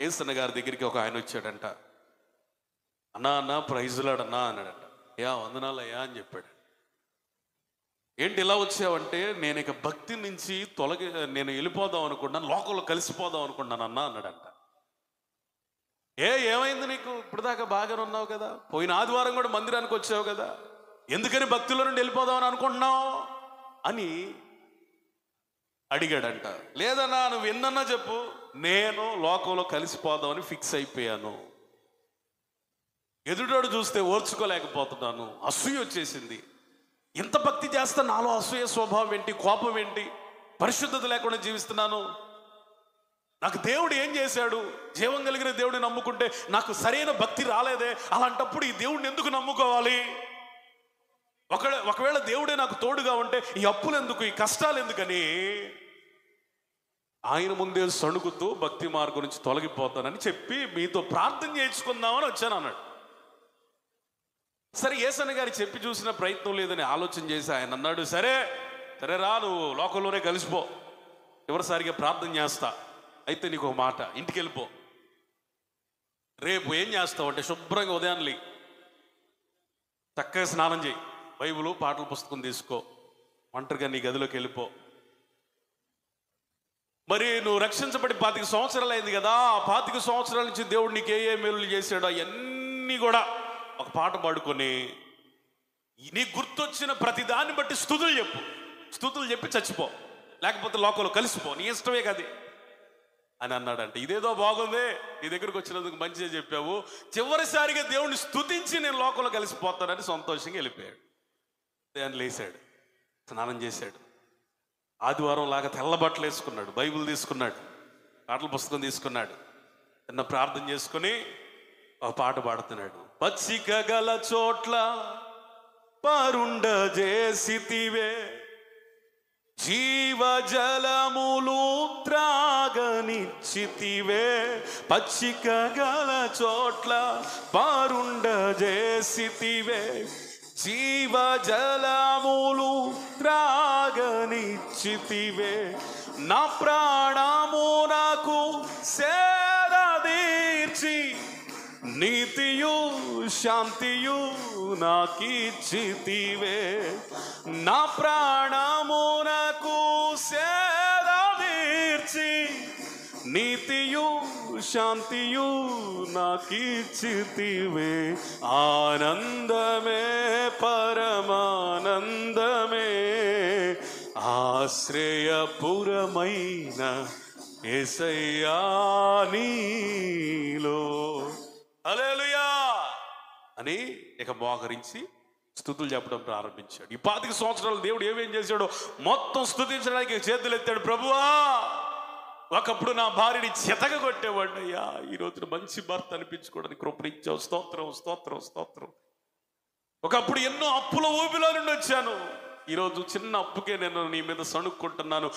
ఏసన్న గారి దగ్గరికి ఒక ఆయన వచ్చాడంట. అన్నా అన్నా ప్రైజులాడన్నా అన్నాడంట. యా వందనాలయ్యా అని చెప్పాడు. ఏంటి ఇలా వచ్చావంటే నేను ఇక భక్తి నుంచి తొలగి నేను వెళ్ళిపోదాం అనుకున్నాను లోకంలో కలిసిపోదాం అనుకున్నాను అన్నా అన్నాడంట. ఏ ఏమైంది నీకు? ఇప్పటిదాకా బాగానే ఉన్నావు కదా? పోయిన ఆదివారం కూడా మందిరానికి వచ్చావు కదా? ఎందుకని భక్తుల నుండి వెళ్ళిపోదామని అనుకుంటున్నావు? అని అడిగాడంట. లేదన్నా నువ్వు ఎన్నన్నా చెప్పు. నేను లోకంలో కలిసిపోదామని ఫిక్స్ అయిపోయాను. ఎదుటోడు చూస్తే ఓర్చుకోలేకపోతున్నాను. అసూయ వచ్చేసింది. ఇంత భక్తి చేస్తే నాలో అసూయ స్వభావం ఏంటి కోపం ఏంటి? పరిశుద్ధత లేకుండా జీవిస్తున్నాను. నాకు దేవుడు ఏం చేశాడు? జీవం కలిగిన దేవుడిని నమ్ముకుంటే నాకు సరైన భక్తి రాలేదే? అలాంటప్పుడు ఈ దేవుడిని ఎందుకు నమ్ముకోవాలి? ఒక ఒకవేళ దేవుడే నాకు తోడుగా ఉంటే ఈ అప్పులు ఎందుకు ఈ కష్టాలు ఎందుకని? ఆయన ముందే సణుగుతూ భక్తి మార్గం నుంచి తొలగిపోతానని చెప్పి మీతో ప్రార్థన చేయించుకుందామని వచ్చాను అన్నాడు. సరే ఏసన్న గారి చెప్పి చూసిన ప్రయత్నం లేదని ఆలోచన చేసి ఆయన అన్నాడు సరే సరే రా నువ్వు లోకంలోనే కలిసిపో. ఎవరిసారిగా ప్రార్థన చేస్తా? అయితే నీకు ఒక మాట ఇంటికి వెళ్ళిపో. రేపు ఏం చేస్తావు అంటే శుభ్రంగా ఉదయాన్నే లే చక్కగా స్నానం చేయి. బైబిల్ పాటల పుస్తకం తీసుకో. ఒంటరిగా నీ గదిలోకి వెళ్ళిపో. మరి నువ్వు రక్షించబడి పాతిక సంవత్సరాలు అయింది కదా ఆ పాతిక సంవత్సరాల నుంచి దేవుడు నీకు ఏ ఏ మేలు చేశాడో అవన్నీ కూడా ఒక పాట పాడుకొని నీకు గుర్తొచ్చిన ప్రతి దాన్ని బట్టి స్థుతులు చెప్పు. స్థుతులు చెప్పి చచ్చిపో. లేకపోతే లోకంలో కలిసిపో. నీ ఇష్టమే కది అని అన్నాడంట. ఇదేదో బాగుంది. నీ దగ్గరకు వచ్చినందుకు మంచిగా చెప్పావు. చివరిసారిగా దేవుణ్ణి స్థుతించి నేను లోకంలో కలిసిపోతానని సంతోషంగా వెళ్ళిపోయాడు. దాన్ని లేచాడు స్నానం చేశాడు. ఆదివారం లాగా తెల్ల బట్టలు వేసుకున్నాడు బైబిల్ తీసుకున్నాడు పాటల పుస్తకం తీసుకున్నాడు. నిన్న ప్రార్థన చేసుకుని ఒక పాట పాడుతున్నాడు. పచ్చిక గల చోట్ల పరుండ చేసితివే జీవజలములు త్రాగనిచ్చితివే. పచ్చిక గల చోట్ల పరుండ చేసితివే జీవ జలములు త్రాగనిచ్చితివే. నా ప్రాణము నాకు సేదీర్చి నీతియు శాంతియు నాకిచ్చితివే. నా ప్రాణము నాకు సేదీర్చి నీతియు శాంతియు నాకిచ్చితివే. ఆనందమే పరమానందమే. ఆశ్రయపురమైన ఎసయ్యా నీలో. హల్లెలూయా! అని ఇక మోకరించి స్థుతులు చెప్పడం ప్రారంభించాడు. ఈ పాతిక సంవత్సరాలు దేవుడు ఏమేం చేశాడో మొత్తం స్థుతించడానికి చేతులు ఎత్తాడు ప్రభువా! ఒకప్పుడు నా భార్యని చెతక కొట్టేవాడు అయ్యా ఈ రోజున మంచి భర్త అనిపించుకోవడానికి కృపణించావు స్తోత్రం స్తోత్రం స్తోత్రం. ఒకప్పుడు ఎన్నో అప్పుల ఊపిలో నుండి వచ్చాను. ఈరోజు చిన్న అప్పుకే నేను నీ మీద సణుక్కుంటున్నాను.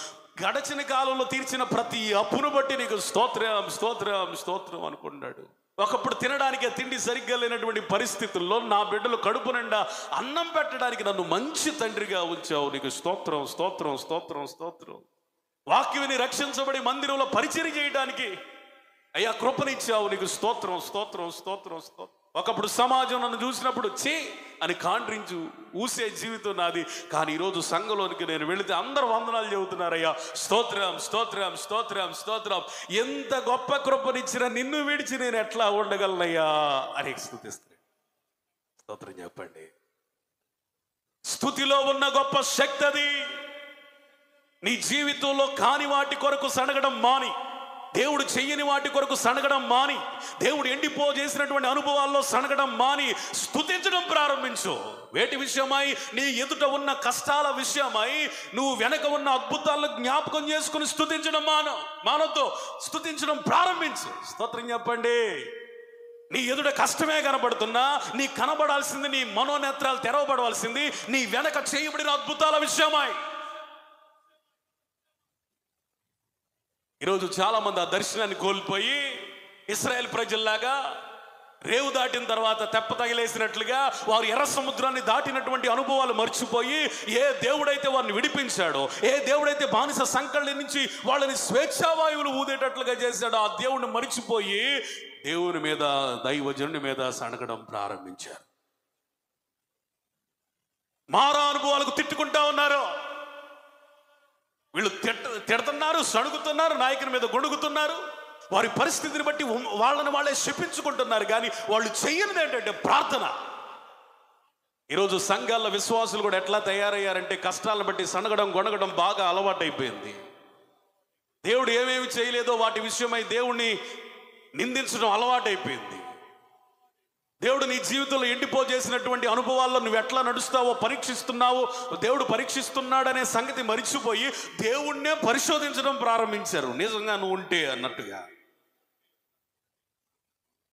గడచిన కాలంలో తీర్చిన ప్రతి అప్పును బట్టి నీకు స్తోత్రం స్తోత్రం స్తోత్రం అనుకున్నాడు ఒకప్పుడు తినడానికి తిండి సరిగ్గా లేనటువంటి పరిస్థితుల్లో నా బిడ్డలు కడుపు నిండా అన్నం పెట్టడానికి నన్ను మంచి తండ్రిగా ఉంచావు. నీకు స్తోత్రం స్తోత్రం స్తోత్రం స్తోత్రం. వాక్యుని రక్షించబడి మందిరంలో పరిచయం చేయడానికి అయ్యా కృపనిచ్చావు నీకు స్తోత్రం స్తోత్రం స్తోత్రం స్తోత్రం. ఒకప్పుడు సమాజం నన్ను చూసినప్పుడు చే అని కాండ్రించు ఊసే జీవితం నాది. కానీ ఈరోజు సంఘంలోనికి నేను వెళితే అందరు వందనాలు చెబుతున్నారయ్యా. స్తోత్రం స్తోత్రం స్తోత్రం స్తోత్రం. ఎంత గొప్ప కృపనిచ్చినా నిన్ను విడిచి నేను ఎట్లా ఉండగలనయ్యా అని స్థుతిస్తున్నాడు స్తోత్రం చెప్పండి. స్థుతిలో ఉన్న గొప్ప శక్తి అది. నీ జీవితంలో కాని వాటి కొరకు సనగడం మాని. దేవుడు చెయ్యని వాటి కొరకు సనగడం మాని. దేవుడు ఎండిపో చేసినటువంటి అనుభవాల్లో సనగడం మాని. స్థుతించడం ప్రారంభించు. వేటి విషయమై నీ ఎదుట ఉన్న కష్టాల విషయమై నువ్వు వెనక ఉన్న అద్భుతాలను జ్ఞాపకం చేసుకుని స్థుతించడం మాన మానవతో స్థుతించడం ప్రారంభించు. స్తోత్రం చెప్పండి. నీ ఎదుట కష్టమే కనబడుతున్నా నీ కనబడాల్సింది నీ మనోనేత్రాలు తెరవబడవలసింది నీ వెనక చేయబడిన అద్భుతాల విషయమై. ఈరోజు చాలా మంది ఆ దర్శనాన్ని కోల్పోయి ఇస్రాయేల్ ప్రజల్లాగా రేవు దాటిన తర్వాత తెప్ప తగిలేసినట్లుగా వారు ఎర్ర సముద్రాన్ని దాటినటువంటి అనుభవాలు మర్చిపోయి ఏ దేవుడైతే వారిని విడిపించాడో ఏ దేవుడైతే బానిస సంకళ్ళ నుంచి వాళ్ళని స్వేచ్ఛావాయువులు ఊదేటట్లుగా చేశాడో ఆ దేవుడిని మర్చిపోయి దేవుని మీద దైవజనుడి మీద సణగడం ప్రారంభించారు. మారా అనుభవాలకు తిట్టుకుంటా ఉన్నారు. వీళ్ళు తిట్ట తిడుతున్నారు సణుగుతున్నారు నాయకుని మీద గొడుగుతున్నారు వారి పరిస్థితిని బట్టి వాళ్ళని వాళ్ళే శపించుకుంటున్నారు. కానీ వాళ్ళు చేయనిది ఏంటంటే ప్రార్థన. ఈరోజు సంఘాల విశ్వాసులు కూడా ఎట్లా తయారయ్యారంటే కష్టాలను బట్టి సనగడం గొనగడం బాగా అలవాటైపోయింది. దేవుడు ఏమేమి చేయలేదో వాటి విషయమై దేవుణ్ణి నిందించడం అలవాటైపోయింది. దేవుడు నీ జీవితంలో ఎండిపోజేసినటువంటి అనుభవాల్లో నువ్వు ఎట్లా నడుస్తావో పరీక్షిస్తున్నావో దేవుడు పరీక్షిస్తున్నాడనే సంగతి మరిచిపోయి దేవుణ్ణే పరిశోధించడం ప్రారంభించారు. నిజంగా నువ్వు ఉంటే అన్నట్టుగా.